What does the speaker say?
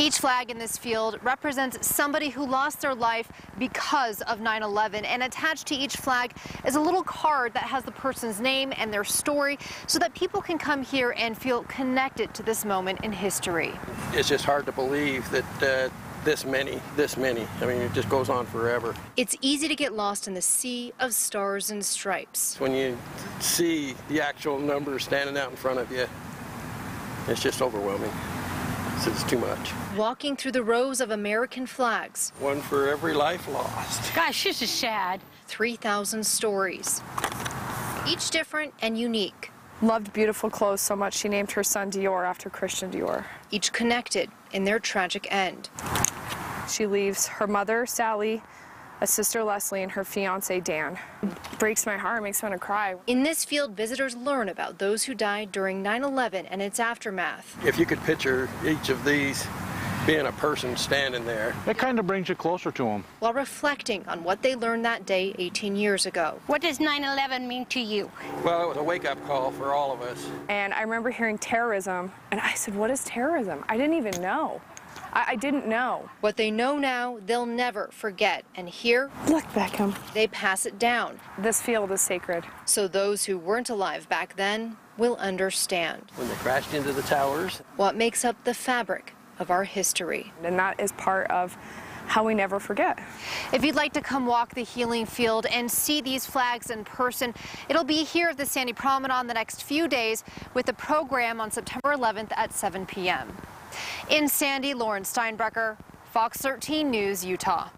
Each flag in this field represents somebody who lost their life because of 9-11 and attached to each flag is a little card that has the person's name and their story so that people can come here and feel connected to this moment in history. It's just hard to believe that uh, this many, this many. I mean, it just goes on forever. It's easy to get lost in the sea of stars and stripes. When you see the actual numbers standing out in front of you, it's just overwhelming. It's, it's too much. Walking through the rows of American flags, One for every life lost. Gosh, this is sad. 3,000 stories. Each different and unique, Loved beautiful clothes so much she named her son Dior after Christian Dior. each connected in their tragic end. She leaves her mother, Sally, a sister, Leslie, and her fiance, Dan. Breaks my heart, makes me want to cry. In this field, visitors learn about those who died during 9-11 and its aftermath. If you could picture each of these being a person standing there, It kind of brings you closer to them. while reflecting on what they learned that day 18 years ago. What does 9-11 mean to you? well, it was a wake-up call for all of us. And I remember hearing terrorism, and I said, What is terrorism? I didn't even know. I, I didn't know. What they know now, they'll never forget. And here, Look, Beckham. Um, they pass it down. This field is sacred. So those who weren't alive back then will understand When they crashed into the towers, what makes up the fabric of our history. And that is part of how we never forget. If you'd like to come walk the healing field and see these flags in person, it'll be here at the Sandy Promenade the next few days with a program on September 11th at 7 p.m. In Sandy, Lauren Steinbrecher, Fox 13 News, Utah.